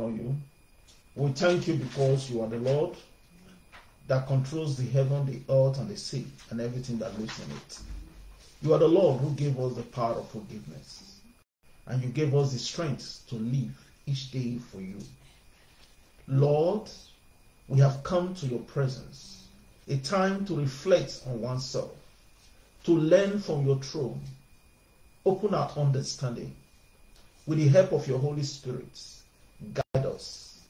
honor you. We thank you because you are the Lord that controls the heaven, the earth, and the sea, and everything that lives in it. You are the Lord who gave us the power of forgiveness, and you gave us the strength to live each day for you. Lord, we have come to your presence, a time to reflect on oneself, to learn from your throne, open our understanding. With the help of your Holy Spirit, guide us.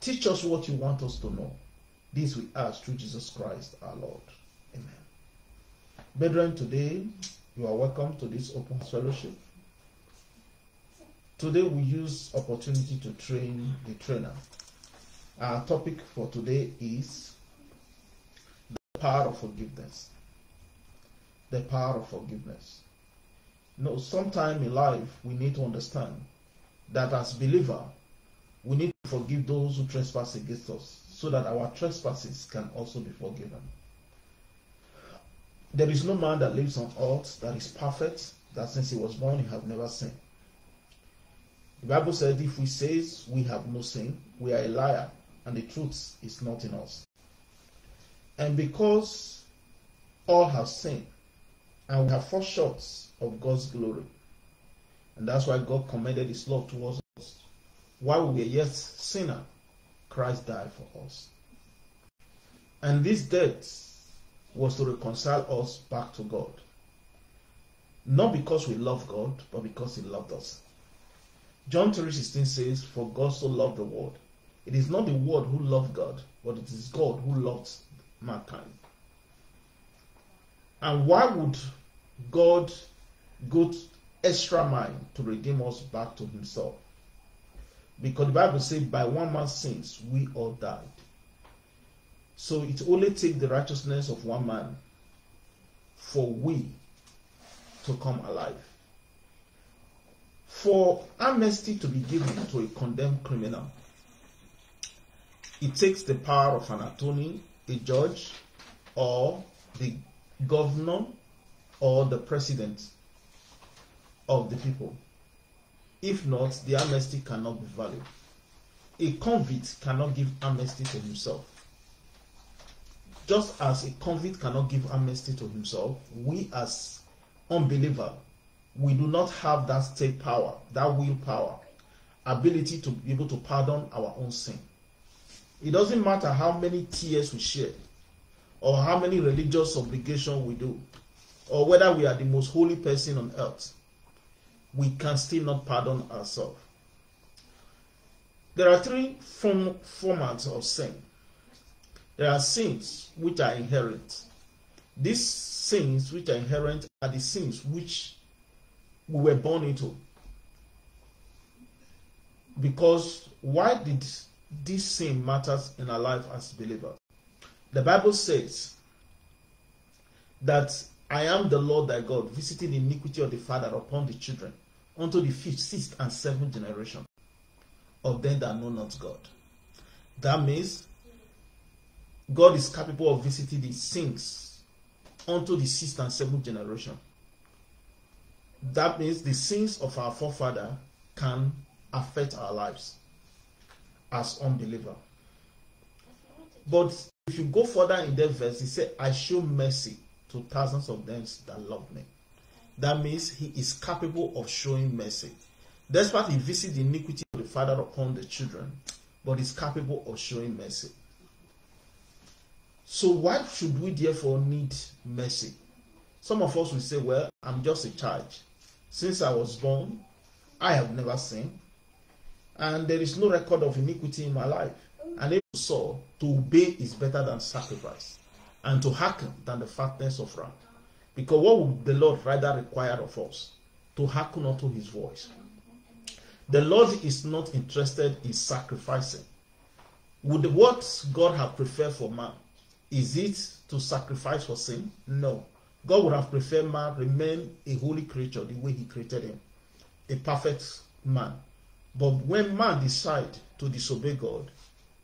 Teach us what you want us to know. This we ask through Jesus Christ our Lord. Amen. Brethren, today you are welcome to this open fellowship. Today we use opportunity to train the trainer. Our topic for today is the power of forgiveness. The power of forgiveness. You know, sometime in life we need to understand that as believer we need to forgive those who trespass against us so that our trespasses can also be forgiven. There is no man that lives on earth that is perfect, that since he was born he have never sinned. The Bible said if we say we have no sin, we are a liar, and the truth is not in us. And because all have sinned, and we have fallen short of God's glory, and that's why God commended His love towards us. While we were yet sinner, Christ died for us. And this death was to reconcile us back to God. Not because we love God, but because He loved us. John 3.16 says, For God so loved the world. It is not the world who loved God, but it is God who loves mankind. And why would God go to extra mile to redeem us back to Himself? Because the Bible says, by one man's sins, we all died. So it only takes the righteousness of one man for we to come alive. For amnesty to be given to a condemned criminal, it takes the power of an attorney, a judge, or the governor, or the president of the people. If not, the amnesty cannot be valid. A convict cannot give amnesty to himself. Just as a convict cannot give amnesty to himself, we as unbeliever, we do not have that state power, that willpower, ability to be able to pardon our own sin. It doesn't matter how many tears we shed, or how many religious obligations we do, or whether we are the most holy person on earth we can still not pardon ourselves. There are three form, formats of sin. There are sins which are inherent. These sins which are inherent are the sins which we were born into. Because why did this sin matters in our life as believers? The Bible says that I am the Lord thy God, visiting the iniquity of the father upon the children, unto the fifth, sixth, and seventh generation of them that know not God. That means God is capable of visiting the sins unto the sixth and seventh generation. That means the sins of our forefather can affect our lives as unbeliever. But if you go further in that verse, he said, I show mercy to thousands of them that love me. That means he is capable of showing mercy. Despite he visits the iniquity of the father upon the children, but is capable of showing mercy. So why should we therefore need mercy? Some of us will say, well, I'm just a child. Since I was born, I have never sinned. And there is no record of iniquity in my life. And if so, to obey is better than sacrifice and to hearken than the fatness of ram. Because what would the Lord rather require of us? To hearken unto his voice. The Lord is not interested in sacrificing. Would what God have preferred for man? Is it to sacrifice for sin? No. God would have preferred man remain a holy creature the way he created him, a perfect man. But when man decided to disobey God,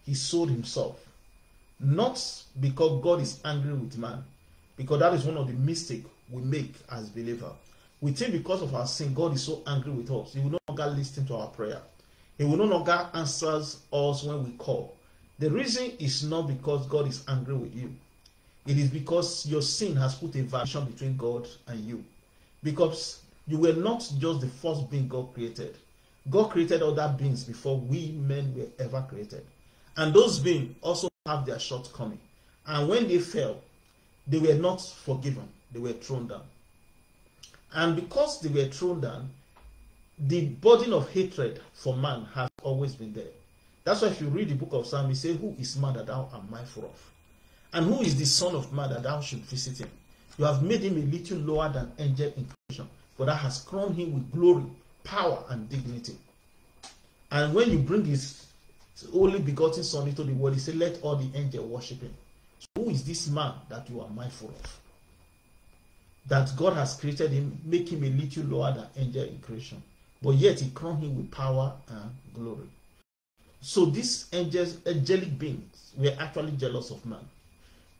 he sold himself not because God is angry with man, because that is one of the mistakes we make as believers. We think because of our sin, God is so angry with us. He will no longer listen to our prayer. He will no longer answer us when we call. The reason is not because God is angry with you. It is because your sin has put a partition between God and you. Because you were not just the first being God created. God created other beings before we men were ever created. And those beings also have their shortcoming. And when they fell, they were not forgiven. They were thrown down. And because they were thrown down, the burden of hatred for man has always been there. That's why if you read the book of Psalm, he says, Who is man that thou art mindful of? And who is the son of man that thou should visit him? You have made him a little lower than angel in creation, for that has crowned him with glory, power, and dignity. And when you bring his only begotten son into the world, he said, Let all the angels worship him. Who is this man that you are mindful of? That God has created him, make him a little lower than angel in creation. But yet he crowned him with power and glory. So these angels, angelic beings were actually jealous of man.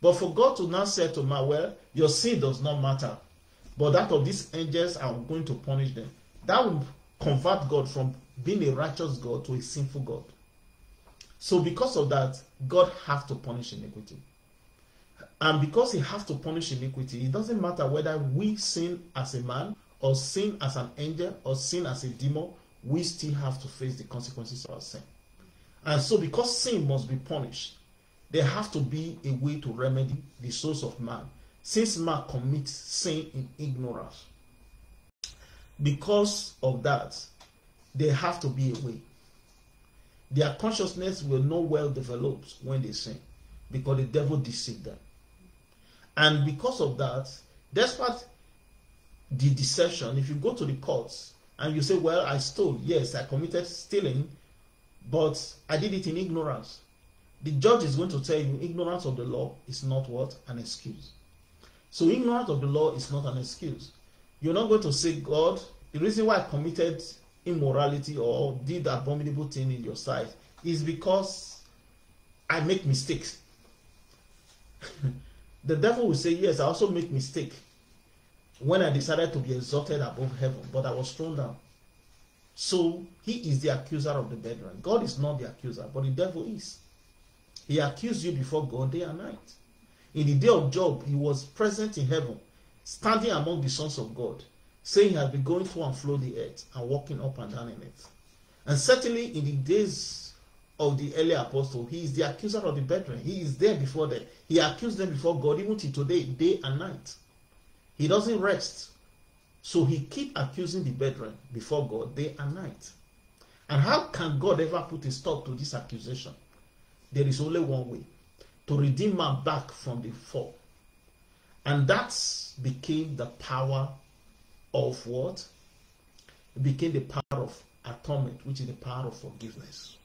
But for God to now say to man, well, your sin does not matter, but that of these angels, I'm going to punish them. That will convert God from being a righteous God to a sinful God. So because of that, God has to punish iniquity. And because he has to punish iniquity, it doesn't matter whether we sin as a man or sin as an angel or sin as a demon, we still have to face the consequences of our sin. And so, because sin must be punished, there has to be a way to remedy the source of man. Since man commits sin in ignorance, because of that, there has to be a way. Their consciousness will not well developed when they sin because the devil deceived them. And because of that, despite the deception, if you go to the courts and you say, Well, I stole, yes, I committed stealing, but I did it in ignorance. The judge is going to tell you ignorance of the law is not what? An excuse. So, ignorance of the law is not an excuse. You're not going to say, God, the reason why I committed immorality or did abominable thing in your sight is because I make mistakes. the devil will say, Yes, I also make mistake when I decided to be exalted above heaven, but I was thrown down. So he is the accuser of the brethren. God is not the accuser, but the devil is. He accused you before God day and night. In the day of Job, he was present in heaven, standing among the sons of God, saying he had been going through and flow the earth and walking up and down in it. And certainly in the days of the early apostle, he is the accuser of the brethren. He is there before them. He accused them before God, even to today, day and night. He doesn't rest. So he keep accusing the brethren before God day and night. And how can God ever put a stop to this accusation? There is only one way to redeem man back from the fall. And that became the power of what? It became the power of atonement, which is the power of forgiveness.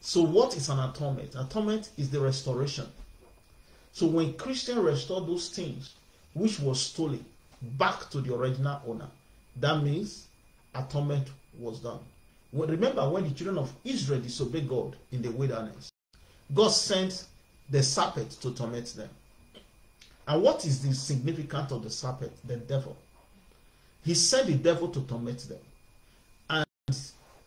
So, what is an atonement? Atonement is the restoration. So, when Christians restore those things which was stolen back to the original owner, that means atonement was done. Remember when the children of Israel disobeyed God in the wilderness, God sent the serpent to torment them. And what is the significance of the serpent? The devil. He sent the devil to torment them. And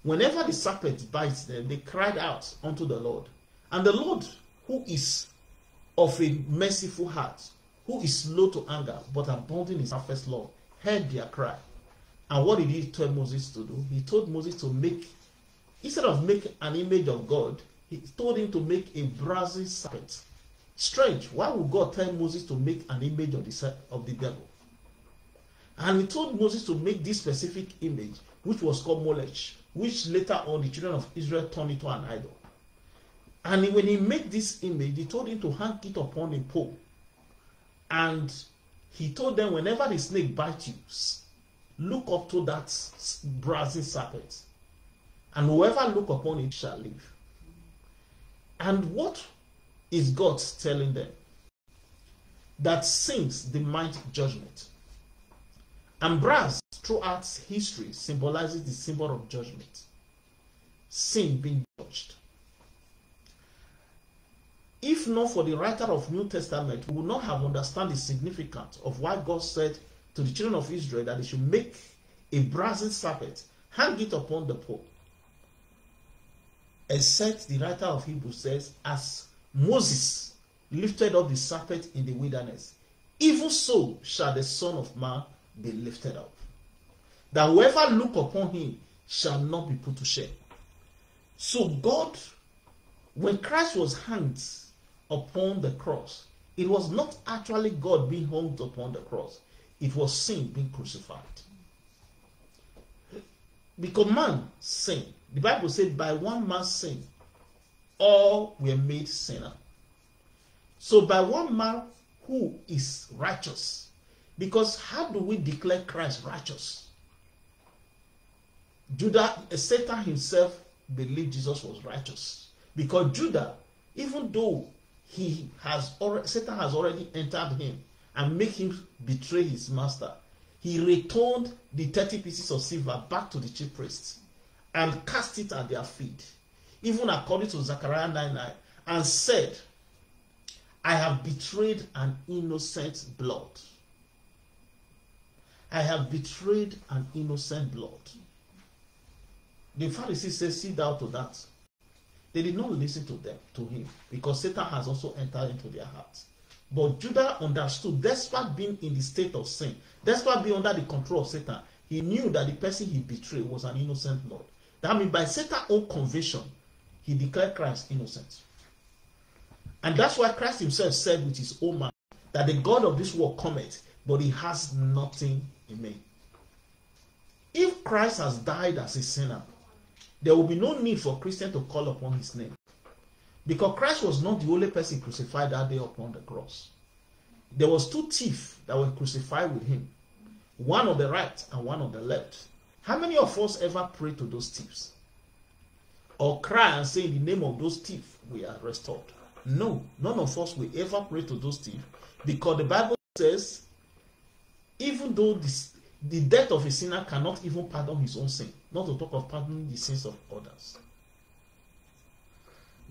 whenever the serpent bites them, they cried out unto the Lord. And the Lord, who is of a merciful heart, who is slow to anger, but abounding in surface love, heard their cry. And what did he tell Moses to do? He told Moses to make, instead of make an image of God, he told him to make a brazen serpent. Strange. Why would God tell Moses to make an image of the, of the devil? And he told Moses to make this specific image, which was called Molech, which later on the children of Israel turned into an idol. And when he made this image, he told him to hang it upon a pole. And he told them, whenever the snake bites you, look up to that brazen serpent, and whoever look upon it shall live. And what is God telling them? That sins demand judgment. And brass throughout history symbolizes the symbol of judgment. Sin being judged. If not for the writer of New Testament, we would not have understood the significance of why God said to the children of Israel that they should make a brazen serpent, hang it upon the pole, except the writer of Hebrews says, as Moses lifted up the serpent in the wilderness, even so shall the Son of Man be lifted up. That whoever look upon him shall not be put to shame. So God, when Christ was hanged upon the cross, it was not actually God being hung upon the cross. It was sin being crucified. Because man sinned. The Bible said, by one man's sin, all were made sinner. So by one man who is righteous, because how do we declare Christ righteous? Judah, eh, Satan himself believed Jesus was righteous. Because Judah, even though he has already, Satan has already entered him and make him betray his master, he returned the 30 pieces of silver back to the chief priests and cast it at their feet, even according to Zechariah 9 9, and said, I have betrayed an innocent blood. I have betrayed an innocent blood. The Pharisees said, See thou to that. They did not listen to them, to him, because Satan has also entered into their hearts. But Judah understood, despite being in the state of sin, despite being under the control of Satan, he knew that the person he betrayed was an innocent blood. That means by Satan's own conviction, he declared Christ innocent. And that's why Christ himself said with his own mouth that the God of this world cometh, but he has nothing me. If Christ has died as a sinner, there will be no need for Christian to call upon his name. Because Christ was not the only person crucified that day upon the cross. There was two thieves that were crucified with him. One on the right and one on the left. How many of us ever pray to those thieves? Or cry and say, in the name of those thieves, we are restored. No, none of us will ever pray to those thieves because the Bible says, even though this, the death of a sinner cannot even pardon his own sin, not to talk of pardoning the sins of others.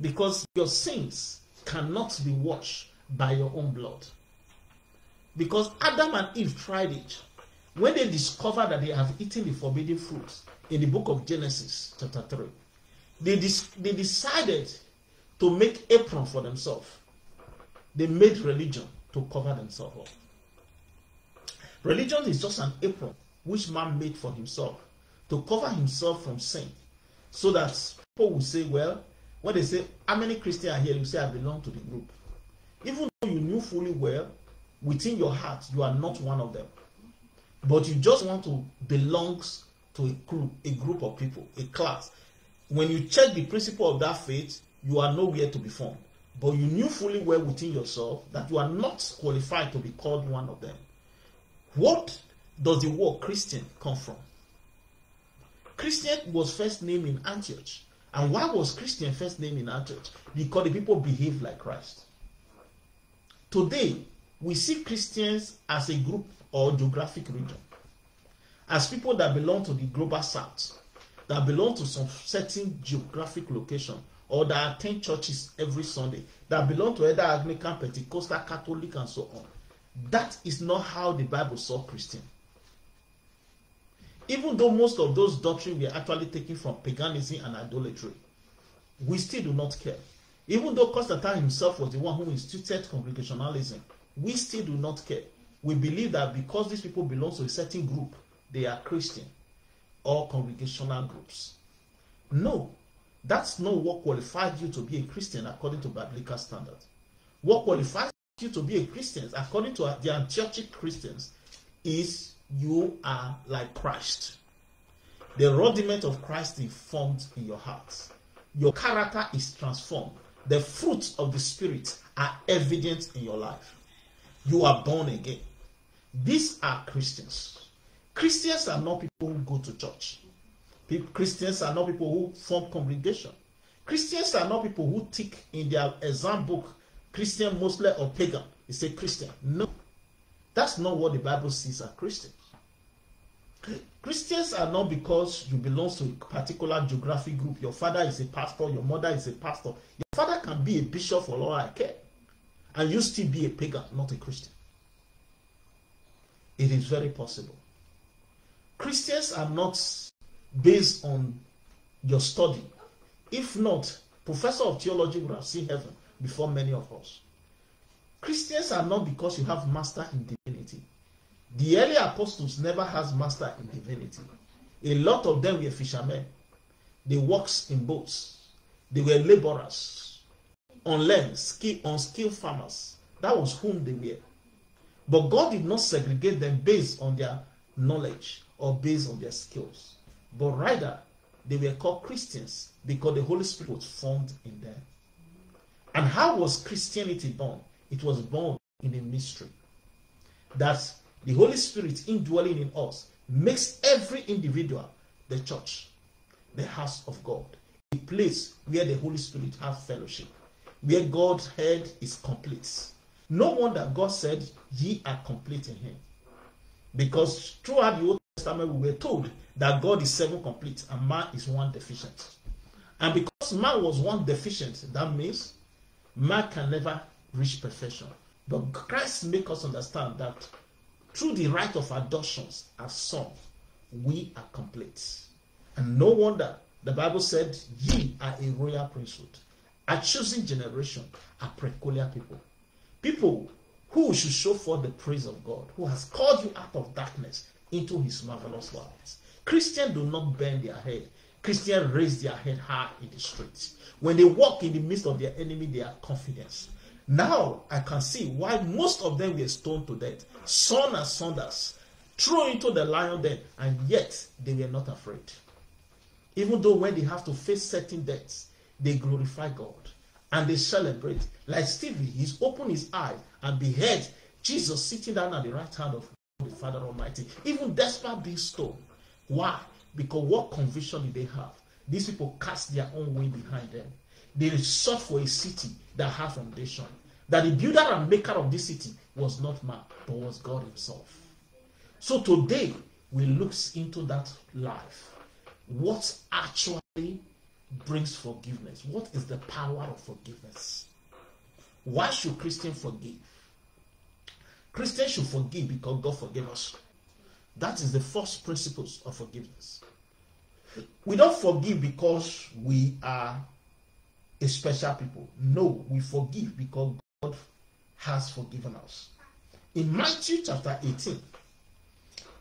Because your sins cannot be washed by your own blood. Because Adam and Eve tried it. When they discovered that they have eaten the forbidden fruit in the book of Genesis, chapter 3, they, they decided to make apron for themselves. They made religion to cover themselves up. Religion is just an apron which man made for himself to cover himself from sin. So that people will say, well, when they say, how many Christians are here? You say, I belong to the group. Even though you knew fully well, within your heart, you are not one of them. But you just want to belong to a group, a group of people, a class. When you check the principle of that faith, you are nowhere to be found. But you knew fully well within yourself that you are not qualified to be called one of them. What does the word Christian come from? Christian was first named in Antioch. And why was Christian first named in Antioch? Because the people behaved like Christ. Today, we see Christians as a group or geographic region, as people that belong to the global south, that belong to some certain geographic location, or that attend churches every Sunday, that belong to either Anglican, Pentecostal, Catholic, and so on. That is not how the Bible saw Christian. Even though most of those doctrines were actually taken from paganism and idolatry, we still do not care. Even though Constantine himself was the one who instituted congregationalism, we still do not care. We believe that because these people belong to a certain group, they are Christian or congregational groups. No, that's not what qualifies you to be a Christian according to biblical standards. What qualifies you to be a Christian according to the Antiochic Christians is you are like Christ. The rudiment of Christ is formed in your heart. Your character is transformed. The fruits of the Spirit are evident in your life. You are born again. These are Christians. Christians are not people who go to church. Christians are not people who form congregation. Christians are not people who tick in their exam book Christian, Muslim, or pagan. They say Christian. No. That's not what the Bible sees as Christians. Christians are not because you belong to a particular geographic group. Your father is a pastor, your mother is a pastor. Your father can be a bishop for all I care. And you still be a pagan, not a Christian. It is very possible. Christians are not based on your study. If not, professor of theology would have seen heaven before many of us. Christians are not because you have master in divinity. The early apostles never has master in divinity. A lot of them were fishermen. They worked in boats. They were laborers on land, skill, unskilled farmers. That was whom they were. But God did not segregate them based on their knowledge or based on their skills. But rather, they were called Christians because the Holy Spirit was formed in them. And how was Christianity born? It was born in a mystery. That the Holy Spirit indwelling in us makes every individual the church, the house of God, a place where the Holy Spirit has fellowship, where God's head is complete. No wonder God said, Ye are complete in Him. Because throughout the Old Testament, we were told that God is seven complete and man is one deficient. And because man was one deficient, that means man can never reach perfection. But Christ make us understand that through the right of adoptions as son, we are complete. And no wonder the Bible said, Ye are a royal priesthood, a chosen generation, a peculiar people. People who should show forth the praise of God, who has called you out of darkness into his marvelous light. Christians do not bend their head. Christians raise their head high in the streets. When they walk in the midst of their enemy, they are confident. Now I can see why most of them were stoned to death, sawn as sunders, thrown into the lion den, and yet they were not afraid. Even though when they have to face certain deaths, they glorify God and they celebrate. Like Stephen, he's opened his eyes and beheld Jesus sitting down at the right hand of the Father Almighty, even despite being stoned. Why? Because what conviction did they have? These people cast their own way behind them. They sought for a city that had foundation. That the builder and maker of this city was not man, but was God Himself. So today we look into that life. What actually brings forgiveness? What is the power of forgiveness? Why should Christians forgive? Christians should forgive because God forgave us. That is the first principles of forgiveness. We don't forgive because we are a special people. No, we forgive because God has forgiven us. In Matthew chapter 18,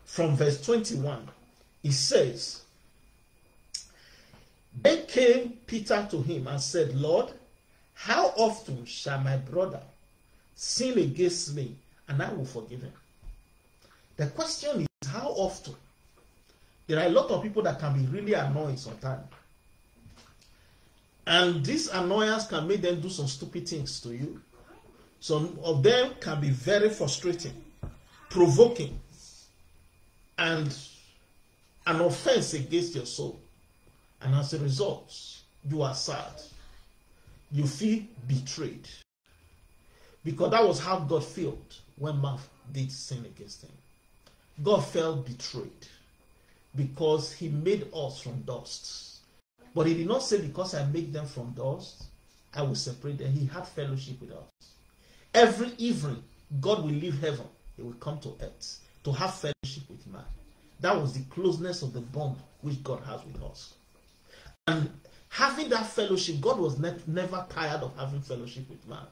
from verse 21, it says, Then came Peter to him and said, Lord, how often shall my brother sin against me and I will forgive him? The question is, how often? There are a lot of people that can be really annoying sometimes. And this annoyance can make them do some stupid things to you. Some of them can be very frustrating, provoking, and an offense against your soul. And as a result, you are sad. You feel betrayed. Because that was how God felt when man did sin against him. God felt betrayed because he made us from dust but he did not say, Because I make them from dust, I will separate them. He had fellowship with us. Every evening, God will leave heaven, he will come to earth to have fellowship with man. That was the closeness of the bond which God has with us. And having that fellowship, God was ne- never tired of having fellowship with man.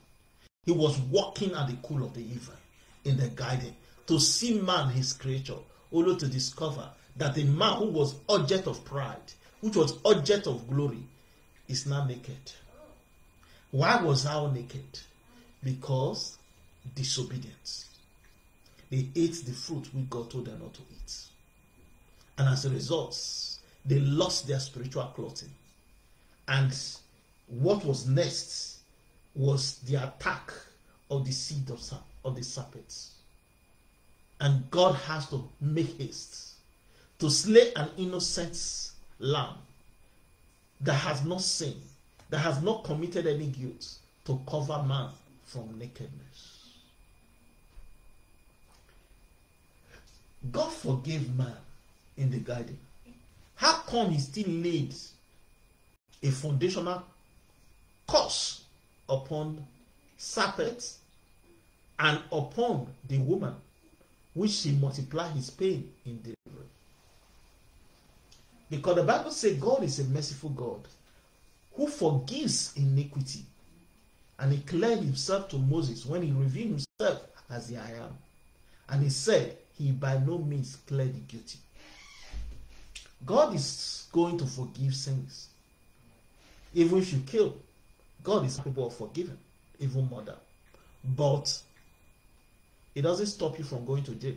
He was walking at the cool of the evening in the garden to see man, his creature, only to discover that the man who was object of pride, which was object of glory, is now naked. Why was thou naked? Because disobedience. They ate the fruit which God told them not to eat. And as a result, they lost their spiritual clothing. And what was next was the attack of the seed of, of the serpents. And God has to make haste to slay an innocent lamb that has not sinned, that has not committed any guilt, to cover man from nakedness. God forgave man in the garden. How come he still laid a foundational curse upon serpents and upon the woman, which he multiplied his pain in delivery? Because the Bible says God is a merciful God who forgives iniquity. And he declared himself to Moses when he revealed himself as the I am. And he said, He by no means cleared the guilty. God is going to forgive sins. Even if you kill, God is capable of forgiving, even murder. But it doesn't stop you from going to jail.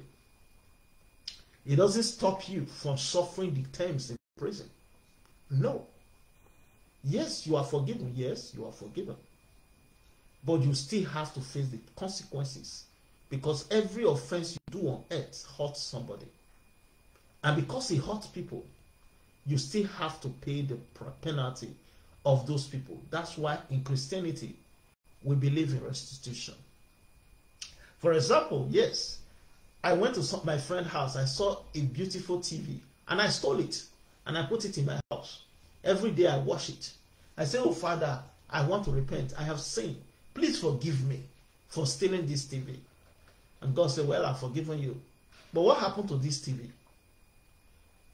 It doesn't stop you from suffering the terms prison. No. Yes, you are forgiven. Yes, you are forgiven. But you still have to face the consequences because every offense you do on earth hurts somebody. And because it hurts people, you still have to pay the penalty of those people. That's why in Christianity, we believe in restitution. For example, yes, I went to some, my friend's house. I saw a beautiful TV and I stole it and I put it in my house. Every day I wash it. I say, Oh, Father, I want to repent. I have sinned. Please forgive me for stealing this TV. And God said, Well, I've forgiven you. But what happened to this TV?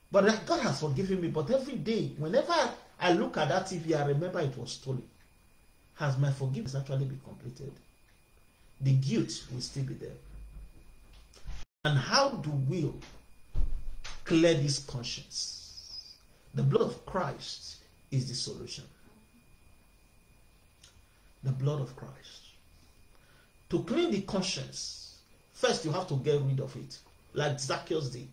But God has forgiven me. But every day, whenever I look at that TV, I remember it was stolen. Has my forgiveness actually been completed? The guilt will still be there. And how do we clear this conscience? The blood of Christ is the solution. The blood of Christ. To clean the conscience, first you have to get rid of it, like Zacchaeus did.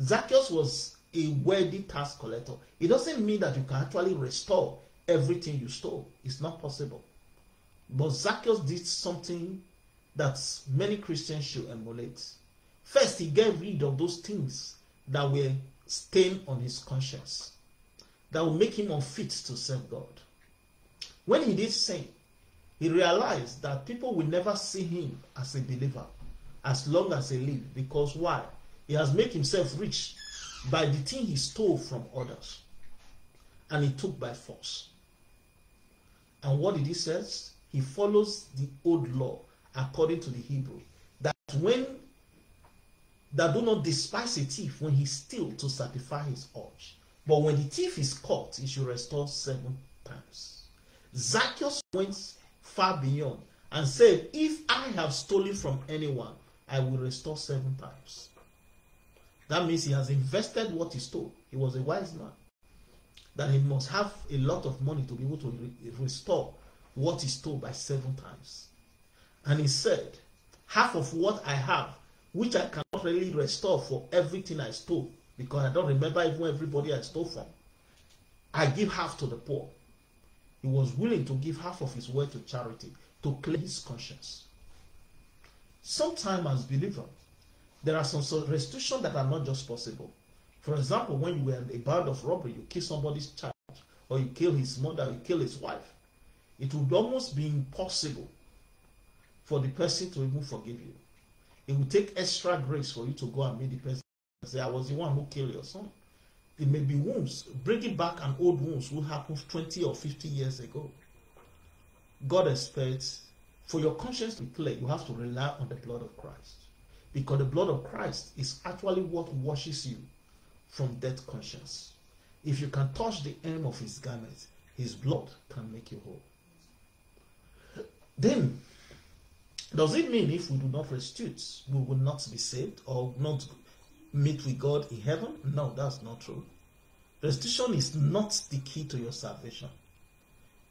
Zacchaeus was a worthy tax collector. It doesn't mean that you can actually restore everything you stole. It's not possible. But Zacchaeus did something that many Christians should emulate. First, he get rid of those things that were stained on his conscience, that will make him unfit to serve God. When he did sin, he realized that people will never see him as a believer as long as he lives. Because why? He has made himself rich by the thing he stole from others. And he took by force. And what did he say? He follows the old law according to the Hebrew. That when that do not despise a thief when he steals to satisfy his urge. But when the thief is caught, he should restore seven times. Zacchaeus went far beyond and said, If I have stolen from anyone, I will restore seven times. That means he has invested what he stole. He was a wise man. That he must have a lot of money to be able to re- restore what he stole by seven times. And he said, Half of what I have, which I cannot really restore for everything I stole, because I don't remember even everybody I stole from, I give half to the poor. He was willing to give half of his wealth to charity to clear his conscience. Sometimes, as believers, there are some restrictions that are not just possible. For example, when you were in a band of robbery, you kill somebody's child, or you kill his mother, you kill his wife. It would almost be impossible for the person to even forgive you. It would take extra grace for you to go and meet the person and say, I was the one who killed your son. It may be wounds. Bringing back an old wounds who happened 20 or 50 years ago. God expects for your conscience to be clear, you have to rely on the blood of Christ. Because the blood of Christ is actually what washes you from dead conscience. If you can touch the hem of his garment, his blood can make you whole. Then, does it mean if we do not restitute, we will not be saved or not meet with God in heaven? No, that's not true. Restitution is not the key to your salvation.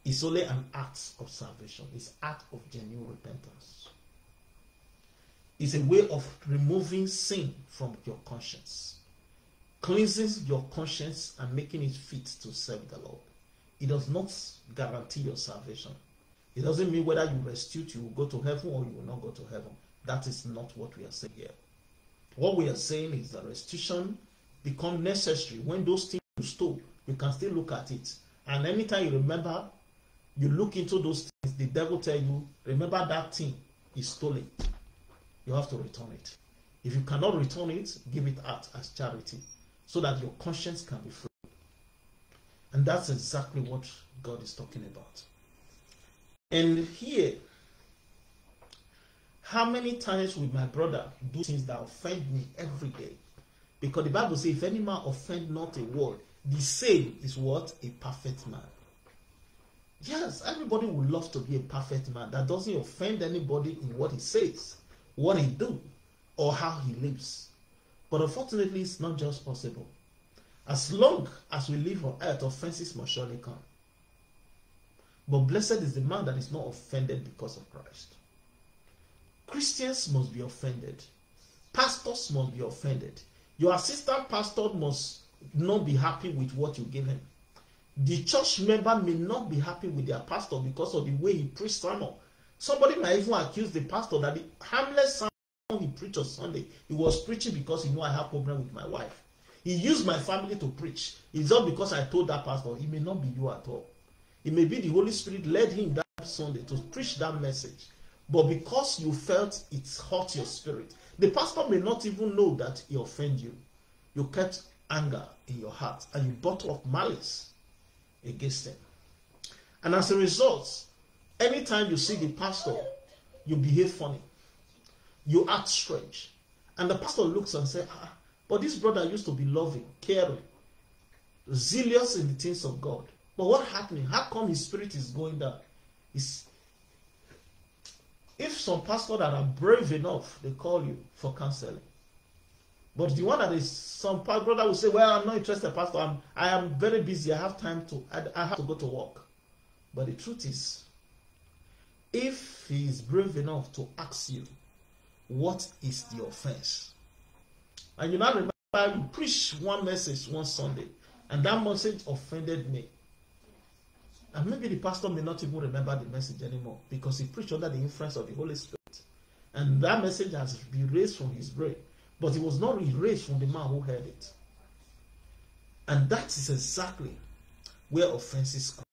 It's only an act of salvation. It's act of genuine repentance. It's a way of removing sin from your conscience, cleansing your conscience and making it fit to serve the Lord. It does not guarantee your salvation. It doesn't mean whether you restitute, you will go to heaven or you will not go to heaven. That is not what we are saying here. What we are saying is that restitution become necessary when those things you stole, you can still look at it. And anytime you remember, you look into those things, the devil tell you, remember that thing is stolen. You have to return it. If you cannot return it, give it out as charity so that your conscience can be free. And that's exactly what God is talking about. And here, how many times will my brother do things that offend me every day? Because the Bible says, if any man offend not a word, the same is what? A perfect man. Yes, everybody would love to be a perfect man that doesn't offend anybody in what he says, what he do, or how he lives. But unfortunately, it's not just possible. As long as we live on earth, offenses must surely come. But blessed is the man that is not offended because of Christ. Christians must be offended. Pastors must be offended. Your assistant pastor must not be happy with what you give him. The church member may not be happy with their pastor because of the way he preached sermon. Somebody might even accuse the pastor that the harmless sermon he preached on Sunday, he was preaching because he knew I have problem with my wife. He used my family to preach. It's not because I told that pastor. He may not be you at all. It may be the Holy Spirit led him that Sunday to preach that message. But because you felt it hurt your spirit, the pastor may not even know that he offended you. You kept anger in your heart and you bottle up malice against him. And as a result, anytime you see the pastor, you behave funny. You act strange. And the pastor looks and says, ah, but this brother used to be loving, caring, zealous in the things of God. But what happening? How come his spirit is going down? It's, if some pastors that are brave enough, they call you for counseling. But the one that is some brother will say, Well, I'm not interested, Pastor. I'm I am very busy. I have time to I, I have to go to work. But the truth is, if he is brave enough to ask you, what is the offense? And you now remember you preached one message one Sunday, and that message offended me. And maybe the pastor may not even remember the message anymore because he preached under the influence of the Holy Spirit. And that message has been erased from his brain. But it was not erased from the man who heard it. And that is exactly where offenses come.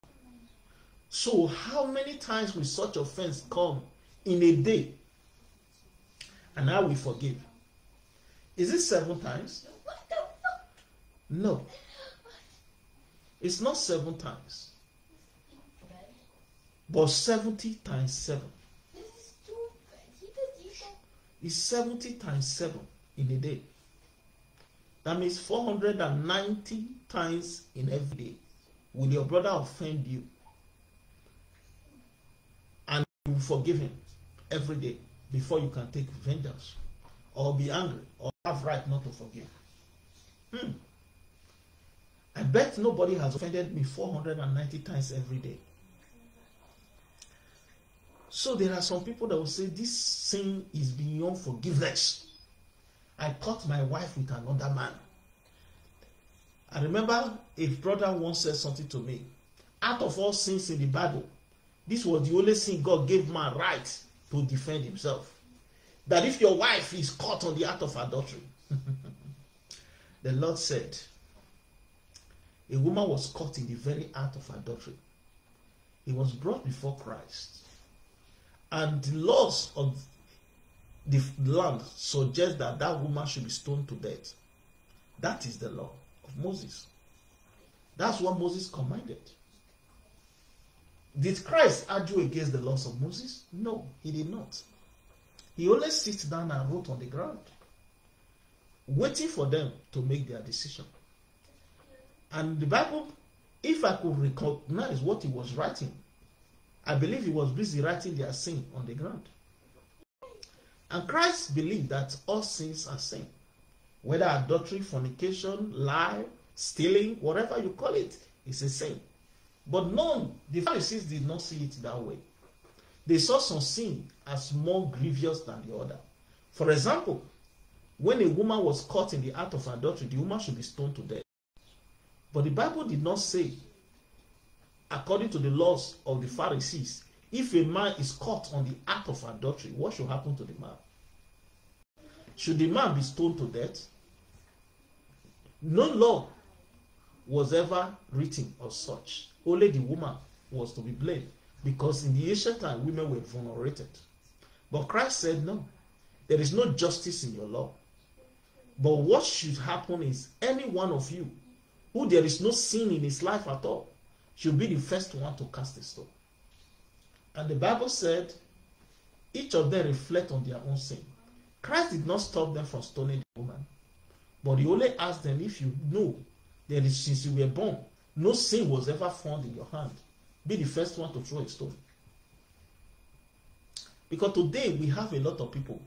So, how many times will such offense come in a day? And how we forgive? Is it seven times? No. It's not seven times but 70 times 7 is 70 times 7 in a day. That means 490 times in every day. Will your brother offend you? And you forgive him every day before you can take vengeance or be angry or have right not to forgive. Hmm. I bet nobody has offended me 490 times every day. So there are some people that will say this sin is beyond forgiveness. I caught my wife with another man. I remember a brother once said something to me. Out of all sins in the Bible, this was the only sin God gave man right to defend himself. That if your wife is caught on the act of adultery, the Lord said, a woman was caught in the very act of adultery. He was brought before Christ and the laws of the land suggest that that woman should be stoned to death. That is the law of Moses. That's what Moses commanded. Did Christ argue against the laws of Moses? No, he did not. He only sits down and wrote on the ground, waiting for them to make their decision. And the Bible, if I could recognize what he was writing, I believe he was busy writing their sin on the ground. And Christ believed that all sins are sin. Whether adultery, fornication, lie, stealing, whatever you call it, is a sin. But none, the Pharisees did not see it that way. They saw some sin as more grievous than the other. For example, when a woman was caught in the act of adultery, the woman should be stoned to death. But the Bible did not say according to the laws of the Pharisees, if a man is caught on the act of adultery, what should happen to the man? Should the man be stoned to death? No law was ever written of such. Only the woman was to be blamed because in the ancient time, women were vulnerated. But Christ said, No, there is no justice in your law. But what should happen is any one of you who there is no sin in his life at all should be the first one to cast a stone. And the Bible said, each of them reflect on their own sin. Christ did not stop them from stoning the woman, but he only asked them if you know that since you were born, no sin was ever found in your hand. be the first one to throw a stone. Because today we have a lot of people.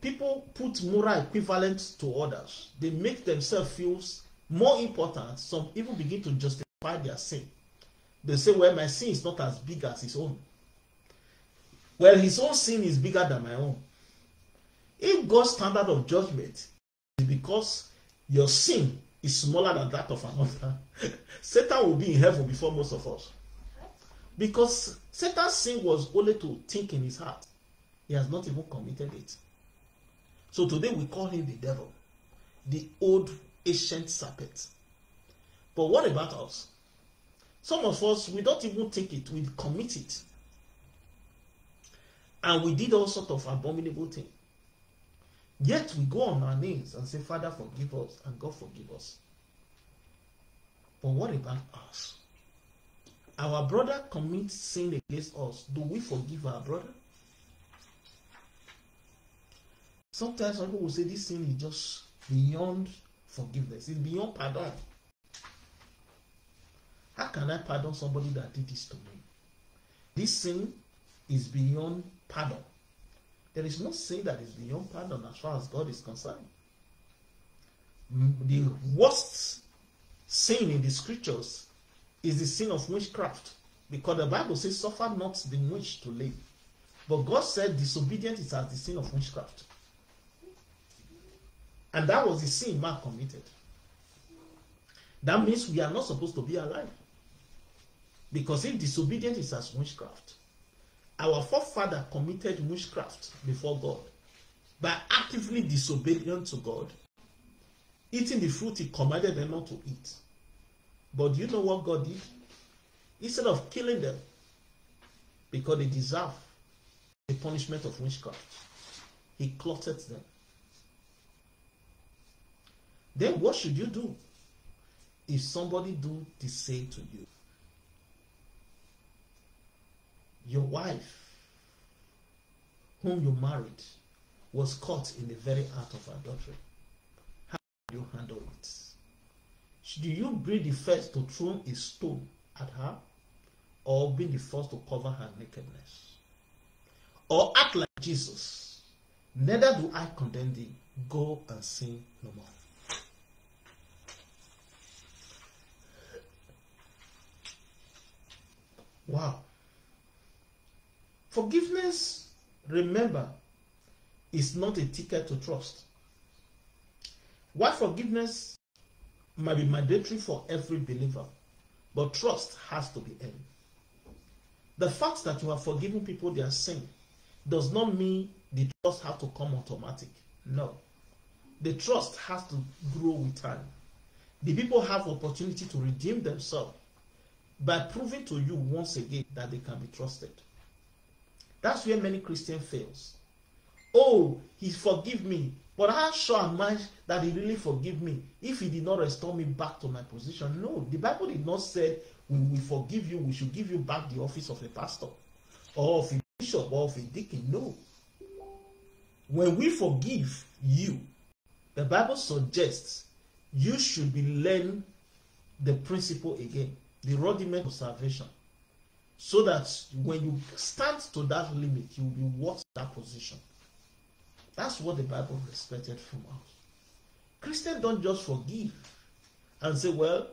People put moral equivalent to others. They make themselves feel more important. Some even begin to justify their sin. They say, Well, my sin is not as big as his own. Well, his own sin is bigger than my own. If God's standard of judgment is because your sin is smaller than that of another, Satan will be in heaven before most of us. Because Satan's sin was only to think in his heart. He has not even committed it. So today we call him the devil, the old ancient serpent. But what about us? Some of us, we don't even take it, we commit it. And we did all sort of abominable things. Yet we go on our knees and say, Father, forgive us, and God forgive us. But what about us? Our brother commits sin against us. Do we forgive our brother? Sometimes some people will say this sin is just beyond forgiveness, it's beyond pardon. How can I pardon somebody that did this to me? This sin is beyond pardon. There is no sin that is beyond pardon as far as God is concerned. The worst sin in the scriptures is the sin of witchcraft. Because the Bible says, suffer not the witch to live. But God said disobedience is as the sin of witchcraft. And that was the sin man committed. That means we are not supposed to be alive. Because if disobedience is as witchcraft, our forefather committed witchcraft before God by actively disobeying to God, eating the fruit he commanded them not to eat. But do you know what God did? Instead of killing them, because they deserve the punishment of witchcraft, he clotted them. Then what should you do if somebody do the same to you? Your wife, whom you married, was caught in the very act of adultery. How do you handle it? Do you be the first to throw a stone at her or be the first to cover her nakedness? Or act like Jesus? Neither do I condemn thee. Go and sin no more. Wow. Forgiveness, remember, is not a ticket to trust. While forgiveness might be mandatory for every believer, but trust has to be earned. The fact that you have forgiven people their sin does not mean the trust has to come automatic. No. The trust has to grow with time. The people have opportunity to redeem themselves by proving to you once again that they can be trusted. That's where many Christians fails. Oh, he forgive me, but how sure am I that he really forgive me if he did not restore me back to my position? No, the Bible did not say we forgive you, we should give you back the office of a pastor or of a bishop or of a deacon. No. When we forgive you, the Bible suggests you should be learning the principle again the rudiment of salvation so that when you stand to that limit you will be worth that position. That's what the bible expected from us. Christians don't just forgive and say well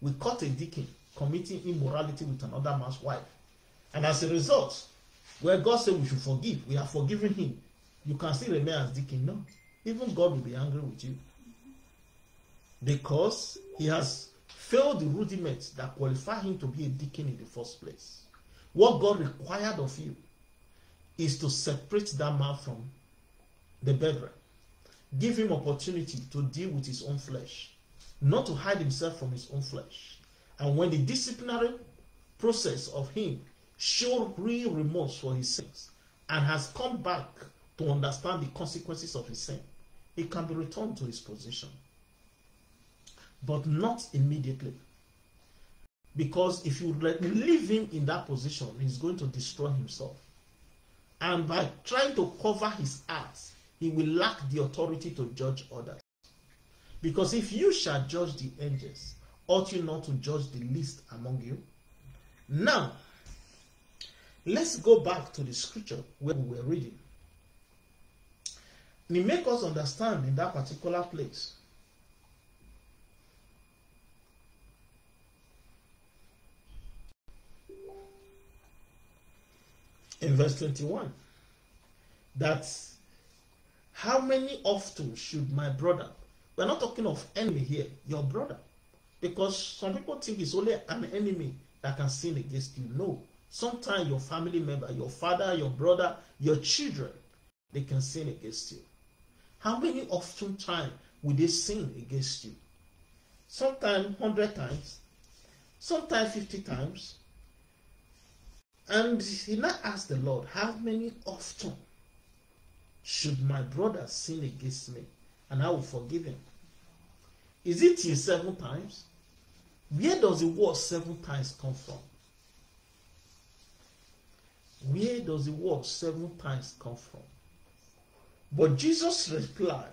we caught a deacon committing immorality with another man's wife. And as a result where god said we should forgive we have forgiven him. You can still remain as deacon no. Even god will be angry with you. Because he has failed the rudiments that qualify him to be a deacon in the first place. What God required of you is to separate that man from the brethren. Give him opportunity to deal with his own flesh, not to hide himself from his own flesh. And when the disciplinary process of him showed real remorse for his sins and has come back to understand the consequences of his sin, he can be returned to his position but not immediately. Because if you leave him in that position, he's going to destroy himself. And by trying to cover his acts, he will lack the authority to judge others. Because if you shall judge the angels, ought you not to judge the least among you? Now, let's go back to the scripture where we were reading. And it make us understand in that particular place. In verse 21, that how many often should my brother, we're not talking of enemy here, your brother, because some people think it's only an enemy that can sin against you. No. Sometimes your family member, your father, your brother, your children, they can sin against you. How many often time will they sin against you? Sometimes 100 times, sometimes 50 times. And he now asked the Lord, How many often should my brother sin against me? And I will forgive him. Is it in seven times? Where does the word seven times come from? Where does the word seven times come from? But Jesus replied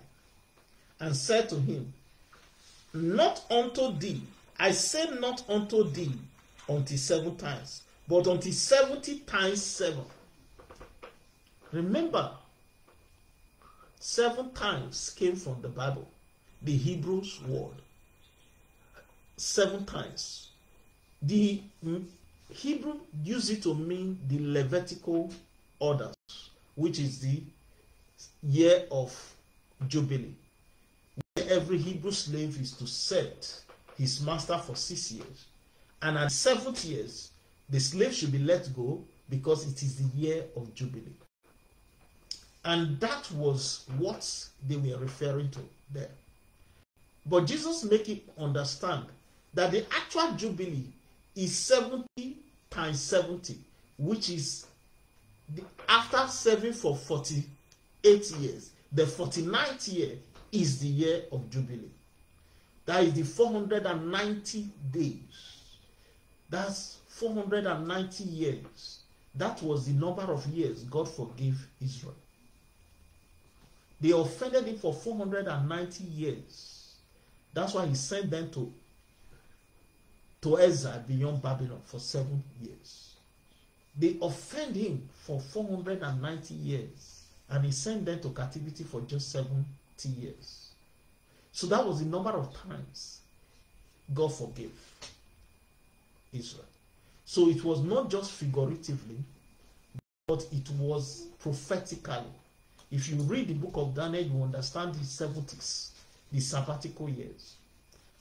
and said to him, Not unto thee, I say not unto thee until seven times, but until seventy times seven. Remember, seven times came from the Bible, the Hebrews word. Seven times. The mm, Hebrew used it to mean the Levitical orders, which is the year of Jubilee, where every Hebrew slave is to set his master for six years. And at seventh years, the slave should be let go because it is the year of Jubilee. And that was what they were referring to there. But Jesus make it understand that the actual Jubilee is 70 times 70, which is the, after serving for 48 years. The 49th year is the year of Jubilee. That is the 490 days. That's 490 years. That was the number of years God forgave Israel. They offended him for 490 years. That's why he sent them to to Ezra beyond Babylon for seven years. They offend him for 490 years and he sent them to captivity for just 70 years. So that was the number of times God forgave Israel. So it was not just figuratively, but it was prophetically. If you read the book of Daniel, you understand the 70s, the sabbatical years.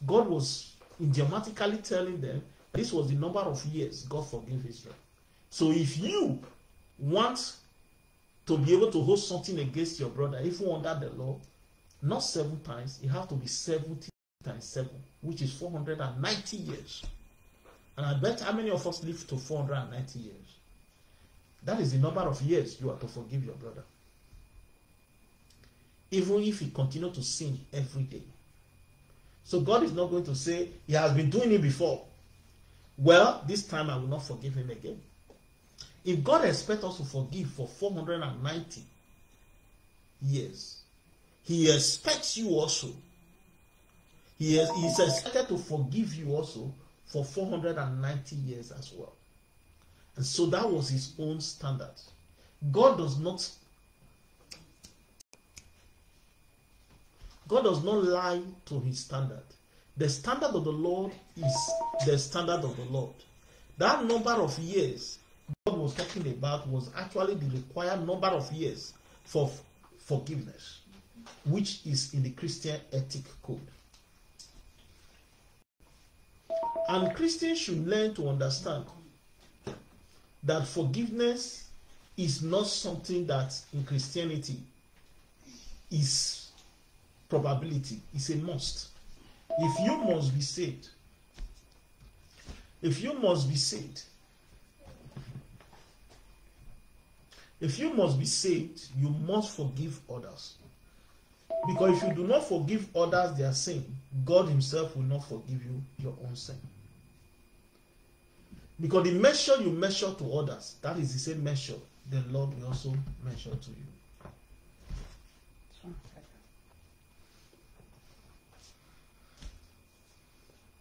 God was idiomatically telling them this was the number of years God forgave Israel. So if you want to be able to hold something against your brother, even under the law, not seven times, it has to be 70 times seven, which is 490 years. And I bet how many of us live to 490 years? That is the number of years you are to forgive your brother. Even if he continue to sin every day. So God is not going to say, He has been doing it before. Well, this time I will not forgive him again. If God expects us to forgive for 490 years, He expects you also. He is, he is expected to forgive you also for 490 years as well. And so that was his own standard. God does not God does not lie to his standard. The standard of the Lord is the standard of the Lord. That number of years God was talking about was actually the required number of years for forgiveness, which is in the Christian ethic code. And Christians should learn to understand that forgiveness is not something that in Christianity is probability. It's a must. If you must be saved, if you must be saved, if you must be saved, you must forgive others. Because if you do not forgive others their sin, God Himself will not forgive you your own sin. Because the measure you measure to others, that is the same measure the Lord will also measure to you.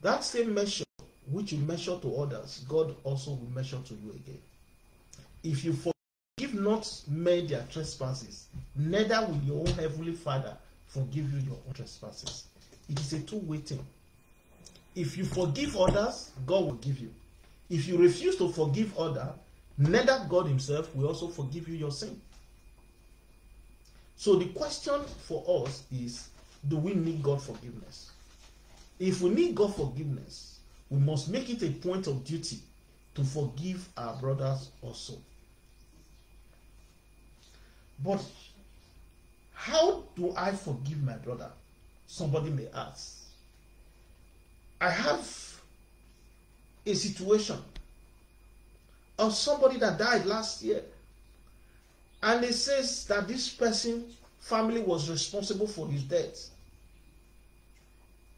That same measure which you measure to others, God also will measure to you again. If you forgive not men their trespasses, neither will your own heavenly Father forgive you your own trespasses. It is a two-way thing. If you forgive others, God will give you. If you refuse to forgive others, neither God Himself will also forgive you your sin. So the question for us is do we need God forgiveness? If we need God forgiveness, we must make it a point of duty to forgive our brothers also. But how do I forgive my brother? Somebody may ask. I have a situation of somebody that died last year. And it says that this person family was responsible for his death.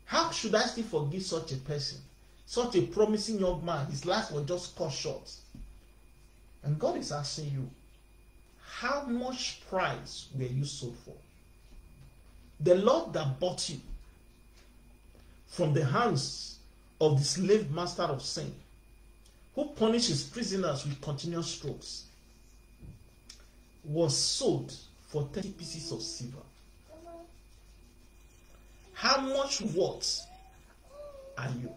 How should I still forgive such a person? Such a promising young man, his life was just cut short. And God is asking you, how much price were you sold for? The Lord that bought you from the hands of the slave master of sin, who punishes prisoners with continuous strokes, was sold for 30 pieces of silver. How much worth are you?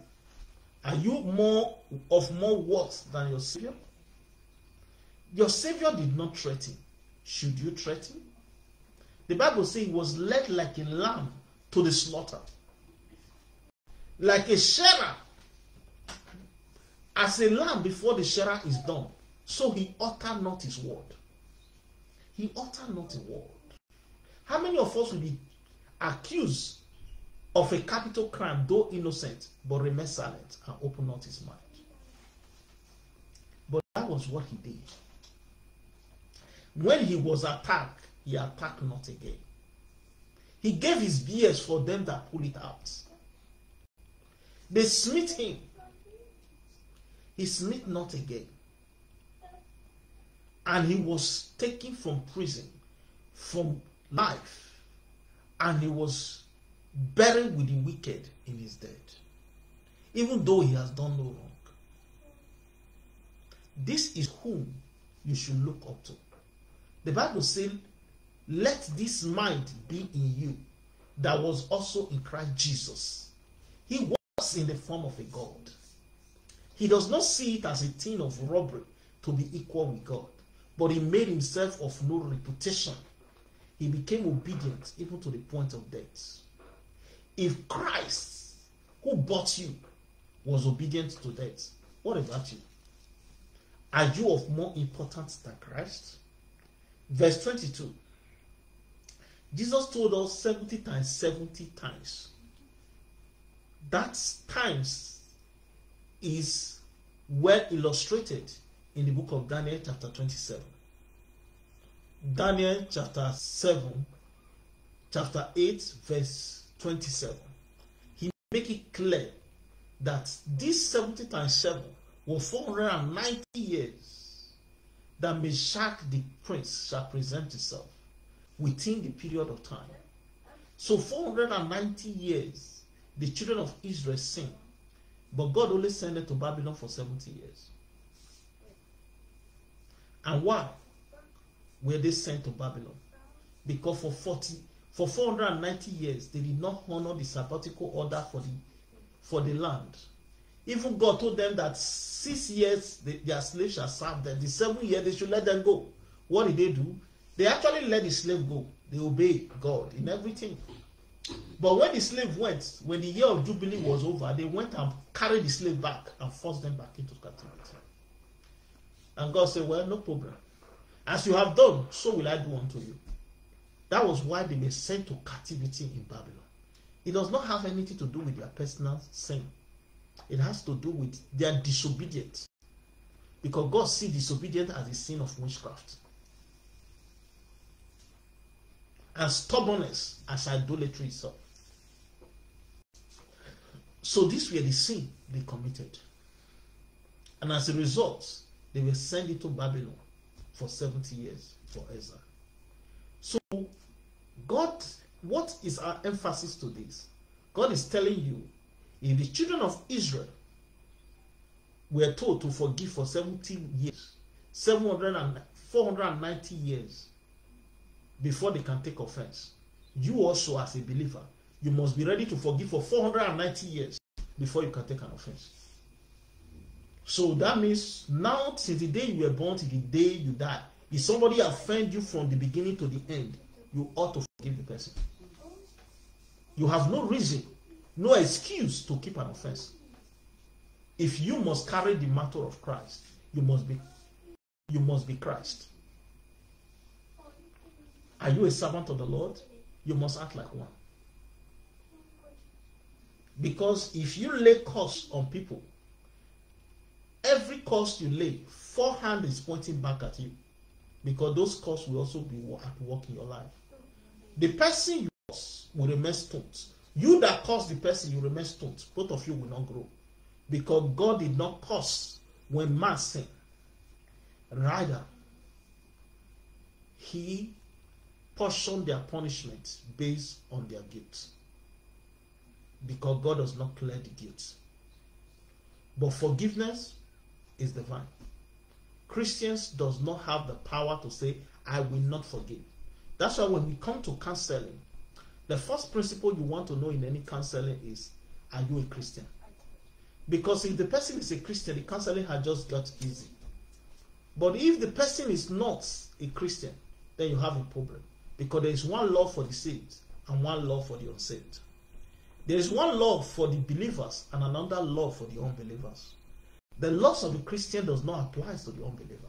Are you more of more worth than your Savior? Your Savior did not threaten. Should you threaten? The Bible says he was led like a lamb to the slaughter. Like a shearer. As a lamb before the shearer is done, so he uttered not his word. He uttered not a word. How many of us will be accused of a capital crime, though innocent, but remain silent and open not his mouth? But that was what he did. When he was attacked, he attacked not again. He gave his beers for them that pull it out. They smit him. He smit not again. And he was taken from prison, from life, and he was buried with the wicked in his death, even though he has done no wrong. This is whom you should look up to. The Bible says, Let this mind be in you that was also in Christ Jesus. He was in the form of a God. He does not see it as a thing of robbery to be equal with God, but he made himself of no reputation. He became obedient even to the point of death. If Christ, who bought you, was obedient to death, what about you? Are you of more importance than Christ? Verse 22. Jesus told us 70 times 70 times. That times is well illustrated in the book of Daniel, chapter 27. Daniel, chapter 7, chapter 8, verse 27. He make it clear that this 70 times 7 was 490 years that Messiah the prince shall present himself within the period of time. So 490 years, the children of Israel sinned, but God only sent them to Babylon for 70 years. And why were they sent to Babylon? Because for 40, for 490 years, they did not honor the sabbatical order for the for the land. Even God told them that six years they, their slaves shall serve them. The seven year they should let them go. What did they do? They actually let the slave go. They obeyed God in everything. But when the slave went, when the year of Jubilee was over, they went and carried the slave back and forced them back into captivity. And God said, Well, no problem. As you have done, so will I do unto you. That was why they were sent to captivity in Babylon. It does not have anything to do with their personal sin. It has to do with their disobedience. Because God sees disobedience as a sin of witchcraft. And stubbornness as idolatry itself. So these were the sin they committed. And as a result, they were sent into Babylon for 70 years for Ezra. So God, what is our emphasis to this? God is telling you, if the children of Israel were told to forgive for 70 years, 700 and 490 years before they can take offense. You also, as a believer, you must be ready to forgive for 490 years before you can take an offense. So that means now, since the day you were born to the day you die, if somebody offend you from the beginning to the end, you ought to forgive the person. You have no reason, no excuse to keep an offense. If you must carry the matter of Christ, you must be you must be Christ. Are you a servant of the Lord? You must act like one. Because if you lay curse on people, every curse you lay, forehand is pointing back at you. Because those curses will also be at work in your life. The person you curse will remain stoned. You that curse the person, you remain stoned. Both of you will not grow. Because God did not curse when man sinned. Rather, he portioned their punishment based on their guilt because God does not clear the guilt. But forgiveness is divine. Christians does not have the power to say, I will not forgive. That's why when we come to counseling, the first principle you want to know in any counseling is, are you a Christian? Because if the person is a Christian, the counseling has just got easy. But if the person is not a Christian, then you have a problem. Because there is one law for the saved and one law for the unsaved. There is one law for the believers and another law for the unbelievers. The laws of the Christian does not apply to the unbeliever.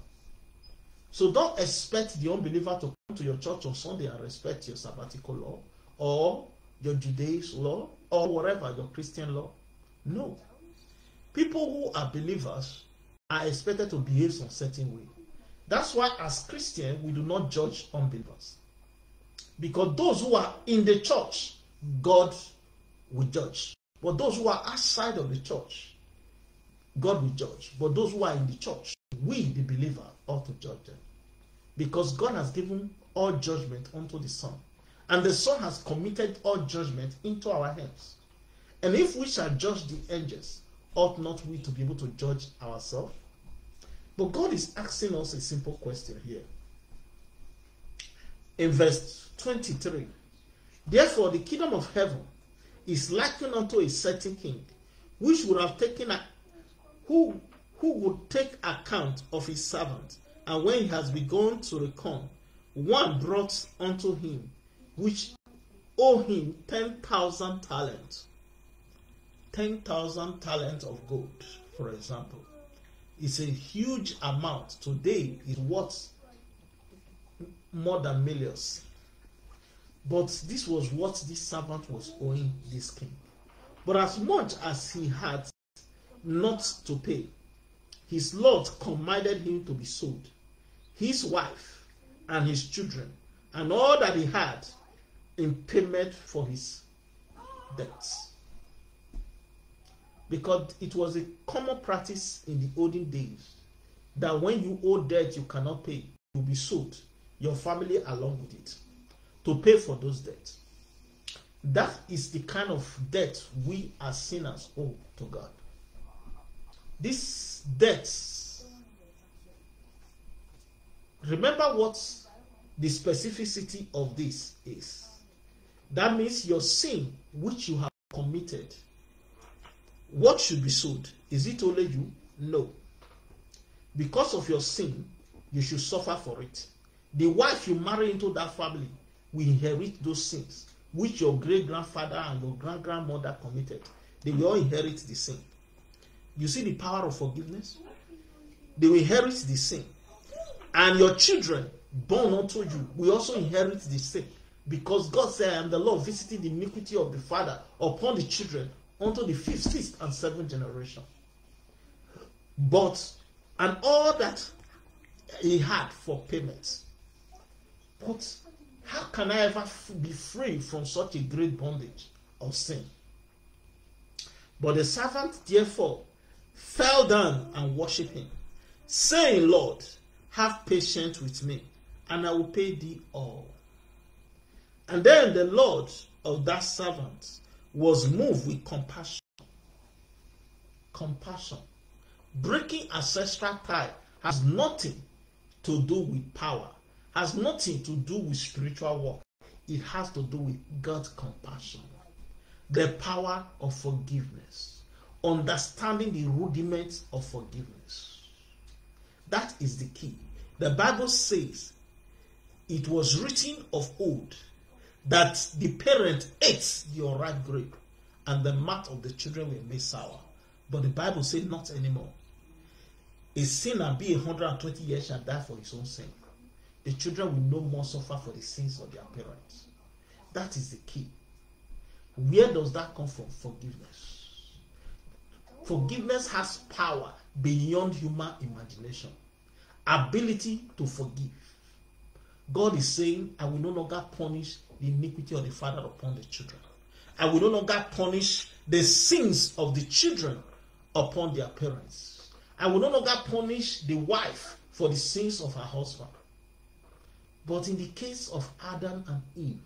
So don't expect the unbeliever to come to your church on Sunday and respect your sabbatical law or your Judaism law or whatever your Christian law. No. People who are believers are expected to behave some certain way. That's why as Christians we do not judge unbelievers. Because those who are in the church, God will judge. But those who are outside of the church, God will judge. But those who are in the church, we, the believer, ought to judge them. Because God has given all judgment unto the Son. And the Son has committed all judgment into our hands. And if we shall judge the angels, ought not we to be able to judge ourselves? But God is asking us a simple question here. In verse 23, therefore the kingdom of heaven is likened unto a certain king, which would have taken a who who would take account of his servant, and when he has begun to reckon, one brought unto him which owe him ten thousand talents. Ten thousand talents of gold, for example, is a huge amount. Today is worth more than millions. But this was what this servant was owing this king. But as much as he had not to pay, his lord commanded him to be sold, his wife and his children, and all that he had in payment for his debts. Because it was a common practice in the olden days that when you owe debt you cannot pay, you will be sold, your family along with it to pay for those debts. That is the kind of debt we as sinners owe to God. These debts, remember what the specificity of this is. That means your sin which you have committed. What should be sold? Is it only you? No. Because of your sin, you should suffer for it. The wife you marry into that family will inherit those sins which your great grandfather and your grand grandmother committed. They will all inherit the sin. You see the power of forgiveness? They will inherit the sin. And your children born unto you will also inherit the sin. Because God said, I am the Lord visiting the iniquity of the father upon the children unto the fifth, sixth, and seventh generation. But, and all that he had for payment. But how can I ever be free from such a great bondage of sin? But the servant therefore fell down and worshipped him, saying, Lord, have patience with me, and I will pay thee all. And then the Lord of that servant was moved with compassion. Compassion. breaking ancestral tie has nothing to do with power, has nothing to do with spiritual work. It has to do with God's compassion, the power of forgiveness, understanding the rudiments of forgiveness. That is the key. The Bible says it was written of old that the parent ate the unripe grape and the mouth of the children were made sour. But the Bible says not anymore. A sinner be 120 years shall die for his own sin. The children will no more suffer for the sins of their parents. That is the key. Where does that come from? Forgiveness. Forgiveness has power beyond human imagination, ability to forgive. God is saying, I will no longer punish the iniquity of the father upon the children. I will no longer punish the sins of the children upon their parents. I will no longer punish the wife for the sins of her husband. But in the case of Adam and Eve,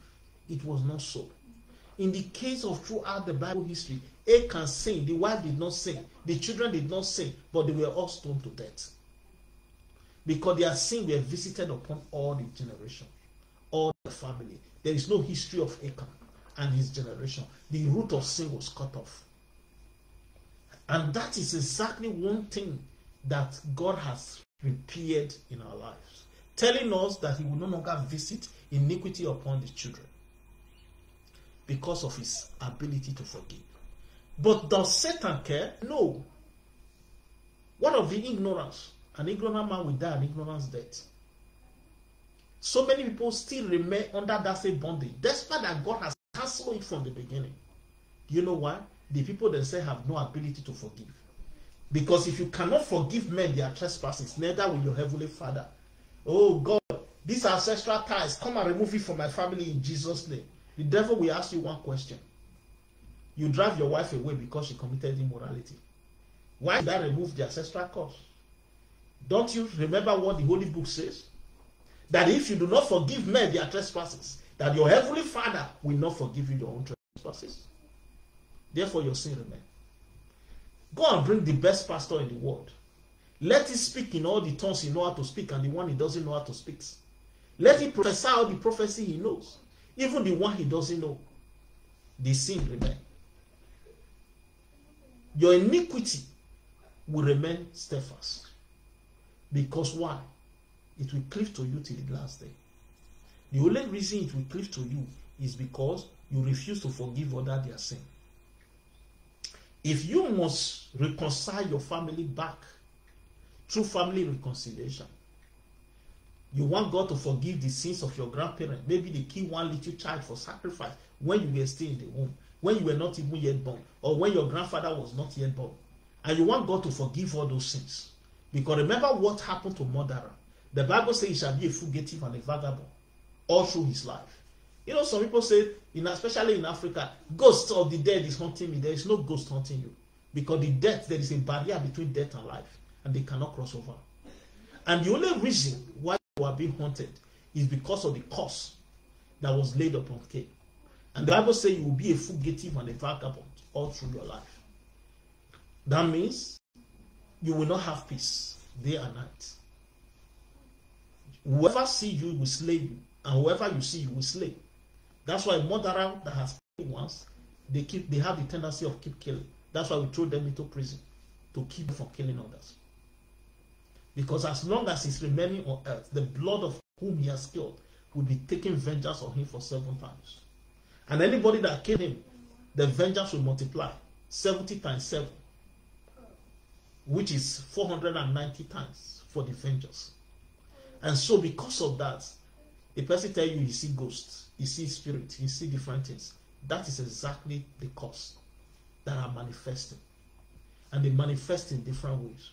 it was not so. In the case of throughout the Bible history, Achan sin, the wife did not sin, the children did not sin, but they were all stoned to death. Because their sin were visited upon all the generation, all the family. There is no history of Achan and his generation. The root of sin was cut off. And that is exactly one thing that God has repaired in our lives, telling us that He will no longer visit iniquity upon the children because of His ability to forgive. But does Satan care? No. What of the ignorance? An ignorant man will die an ignorance death. So many people still remain under that same bondage, despite that God has cancelled it from the beginning. Do you know why? The people themselves have no ability to forgive. Because if you cannot forgive men their trespasses, neither will your heavenly Father. Oh God, these ancestral ties, come and remove it from my family in Jesus' name. The devil will ask you one question. You drive your wife away because she committed immorality. Why did I remove the ancestral cause? Don't you remember what the Holy Book says? That if you do not forgive men their trespasses, that your heavenly Father will not forgive you your own trespasses. Therefore, your sin remain. Go and bring the best pastor in the world. Let him speak in all the tongues he knows how to speak and the one he doesn't know how to speak. Let him prophesy all the prophecy he knows, even the one he doesn't know. The sin remain. Your iniquity will remain steadfast. Because why? It will cleave to you till the last day. The only reason it will cleave to you is because you refuse to forgive other their sin. If you must reconcile your family back through family reconciliation, you want God to forgive the sins of your grandparents. Maybe they killed one little child for sacrifice when you were still in the womb, when you were not even yet born, or when your grandfather was not yet born. And you want God to forgive all those sins. Because remember what happened to murderer. The Bible says he shall be a fugitive and a vagabond all through his life. You know, some people say, in, especially in Africa, ghosts of the dead is haunting me. There is no ghost haunting you. Because the death, there is a barrier between death and life, and they cannot cross over. And the only reason why you are being haunted is because of the curse that was laid upon Cain. And the Bible says you will be a fugitive and a vagabond all through your life. That means you will not have peace day and night. Whoever see you will slay you, and whoever you see you will slay. That's why murderer that has killed once, they keep they have the tendency of keep killing. That's why we throw them into prison to keep them from killing others. Because as long as he's remaining on earth, the blood of whom he has killed will be taking vengeance on him for seven times. And anybody that killed him, the vengeance will multiply 70 times 7, which is 490 times for the vengeance. And so, because of that, a person tell you he see ghosts, he see spirit, he see different things. That is exactly the cause that are manifesting. And they manifest in different ways.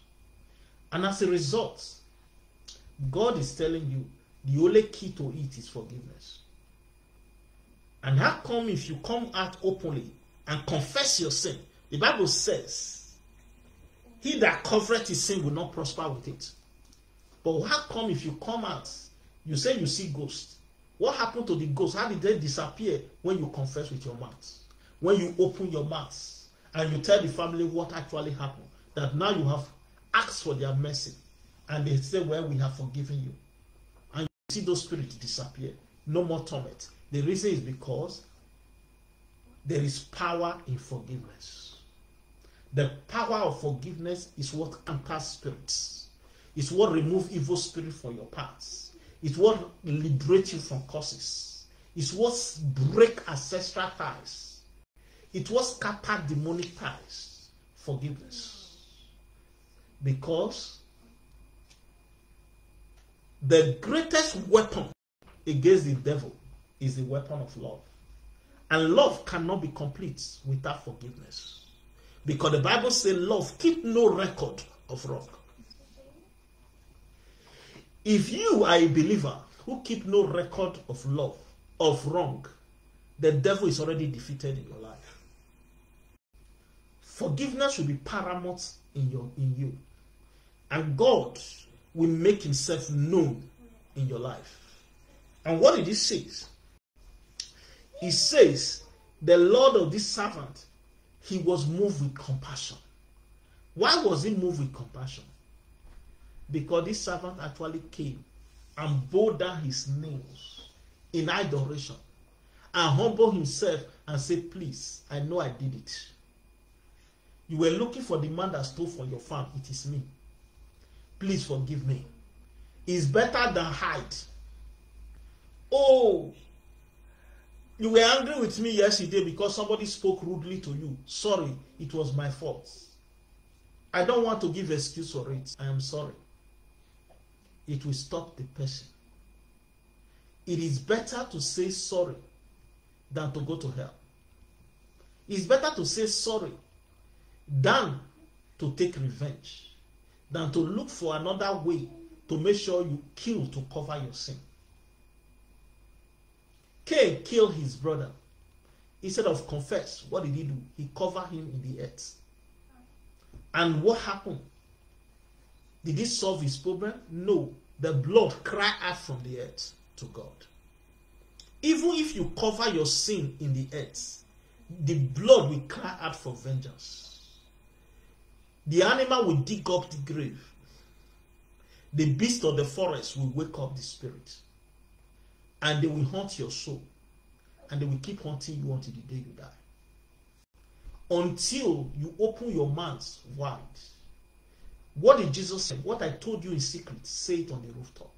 And as a result, God is telling you the only key to it is forgiveness. And how come if you come out openly and confess your sin, the Bible says, He that covereth his sin will not prosper with it. But how come if you come out You say you see ghosts. What happened to the ghosts? How did they disappear when you confess with your mouth? When you open your mouth and you tell the family what actually happened, that now you have ask for their mercy, and they say, Well, we have forgiven you. And you see those spirits disappear. No more torment. The reason is because there is power in forgiveness. The power of forgiveness is what cancels spirits. It's what removes evil spirit from your paths. It's what liberates you from curses. It's what break ancestral ties. It what scatter demonic ties. Forgiveness. Because the greatest weapon against the devil is the weapon of love. And love cannot be complete without forgiveness. Because the Bible says, Love, keep no record of wrong. If you are a believer who keep no record of love, of wrong, the devil is already defeated in your life. Forgiveness should be paramount in your in you. And God will make himself known in your life. And what did he say? He says, the Lord of this servant, he was moved with compassion. Why was he moved with compassion? Because this servant actually came and bowed down his knees in adoration and humbled himself and said, Please, I know I did it. You were looking for the man that stole from your farm. It is me. Please forgive me. It's better than hide. Oh, you were angry with me yesterday because somebody spoke rudely to you. Sorry, it was my fault. I don't want to give excuse for it. I am sorry. It will stop the person. It is better to say sorry than to go to hell. It's better to say sorry than to take revenge, than to look for another way to make sure you kill to cover your sin. Cain killed his brother. Instead of confess, what did he do? He covered him in the earth. And what happened? Did he solve his problem? No. The blood cried out from the earth to God. Even if you cover your sin in the earth, the blood will cry out for vengeance. The animal will dig up the grave. The beast of the forest will wake up the spirit. And they will haunt your soul. And they will keep haunting you until the day you die. Until you open your mouth wide. What did jesus say? What i told you in secret say it on the rooftop.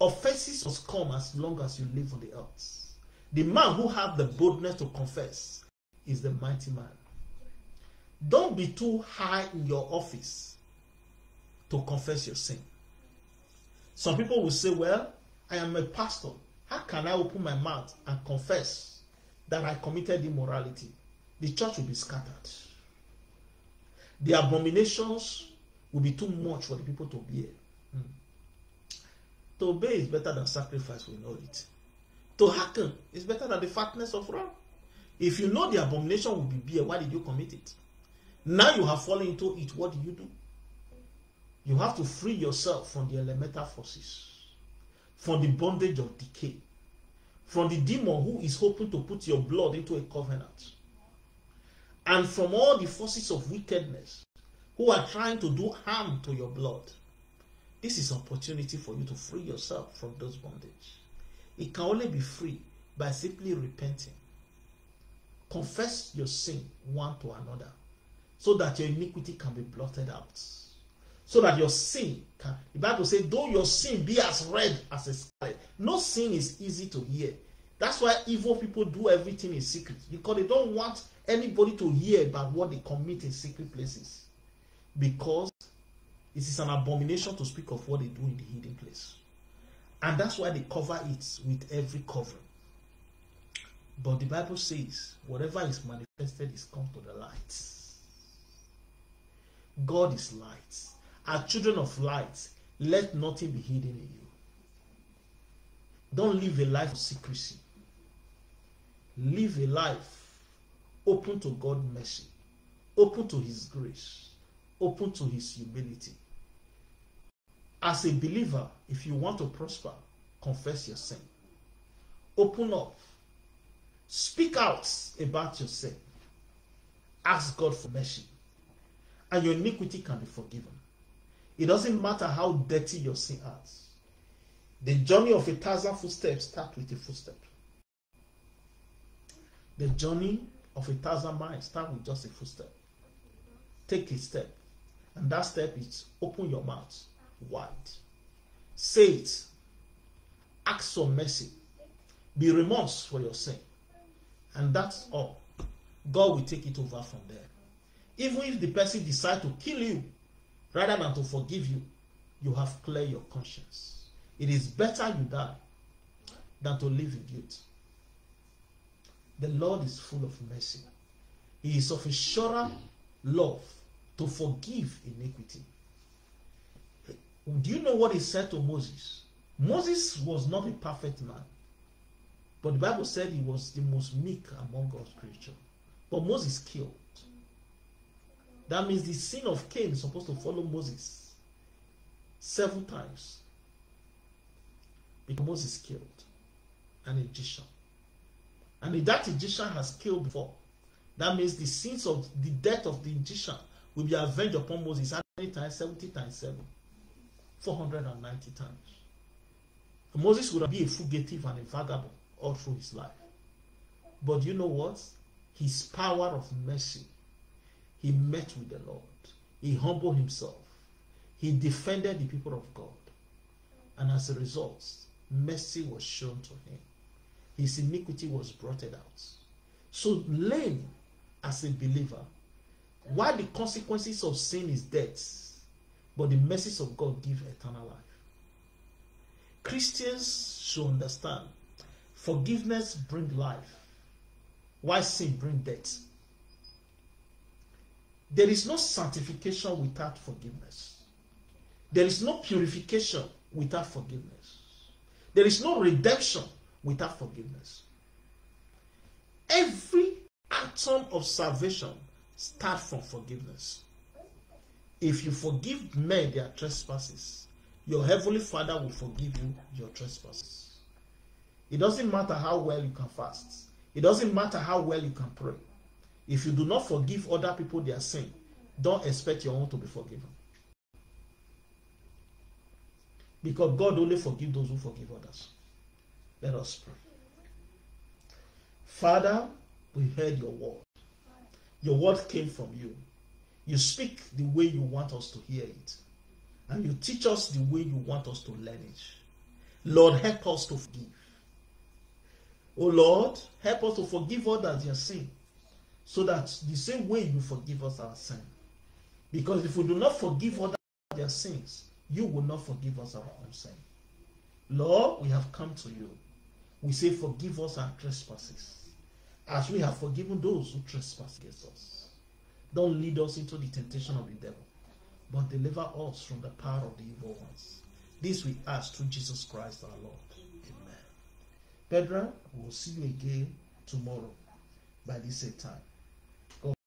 Offenses must come as long as you live on the earth. The man who have the boldness to confess is the mighty man don't be too high in your office to confess your sin some people will say well I am a pastor. How can I open my mouth and confess that I committed immorality? The church will be scattered. The abominations will be too much for the people to bear. Hmm. To obey is better than sacrifice, we know it. To hearken is better than the fatness of ram. If you know the abomination will be beer, why did you commit it? Now you have fallen into it, what do you do? You have to free yourself from the elemental forces from the bondage of decay, from the demon who is hoping to put your blood into a covenant, and from all the forces of wickedness who are trying to do harm to your blood. This is opportunity for you to free yourself from those bondage. It can only be free by simply repenting. Confess your sin one to another so that your iniquity can be blotted out so that your sin can. The Bible says, though your sin be as red as a scarlet, no sin is easy to hear. That's why evil people do everything in secret because they don't want anybody to hear about what they commit in secret places. Because it is an abomination to speak of what they do in the hidden place. And that's why they cover it with every covering. But the Bible says, whatever is manifested is come to the light. God is light are children of light. Let nothing be hidden in you. Don't live a life of secrecy. Live a life open to God's mercy, open to His grace, open to His humility. As a believer, if you want to prosper, confess your sin. Open up. Speak out about your sin. Ask God for mercy. And your iniquity can be forgiven. It doesn't matter how dirty your sin is. The journey of a thousand footsteps starts with a footstep. The journey of a thousand miles starts with just a footstep. Take a step, and that step is open your mouth wide. Say it. Ask for mercy. Be remorse for your sin. And that's all. God will take it over from there. Even if the person decide to kill you rather than to forgive you, you have cleared your conscience. It is better you die than to live in guilt. The Lord is full of mercy. He is of a surer love to forgive iniquity. Do you know what he said to Moses? Moses was not a perfect man, but the Bible said he was the most meek among God's creatures. But Moses killed. That means the sin of Cain is supposed to follow Moses several times. Because Moses killed an Egyptian. And if that Egyptian has killed before, that means the sins of the death of the Egyptian will be avenged upon Moses how many times? 70 times 7. 490 times. Moses would be a fugitive and a vagabond all through his life. But you know what? His power of mercy. He met with the Lord. He humbled himself. He defended the people of God. And as a result, mercy was shown to him. His iniquity was blotted out. So learn as a believer why the consequences of sin is death, but the mercies of God give eternal life. Christians should understand forgiveness bring life, why sin bring death. There is no sanctification without forgiveness. There is no purification without forgiveness. There is no redemption without forgiveness. Every atom of salvation starts from forgiveness. If you forgive men their trespasses, your heavenly Father will forgive you your trespasses. It doesn't matter how well you can fast. It doesn't matter how well you can pray. If you do not forgive other people their sin, don't expect your own to be forgiven. Because God only forgives those who forgive others. Let us pray. Father, we heard your word. Your word came from you. You speak the way you want us to hear it. And you teach us the way you want us to learn it. Lord, help us to forgive. Oh Lord, help us to forgive others their sin. So that the same way you forgive us our sin. Because if we do not forgive others their sins, you will not forgive us our own sin. Lord, we have come to you. We say, forgive us our trespasses as we have forgiven those who trespass against us. Don't lead us into the temptation of the devil, but deliver us from the power of the evil ones. This we ask through Jesus Christ our Lord. Amen. Pedro, we'll see you again tomorrow by this same time.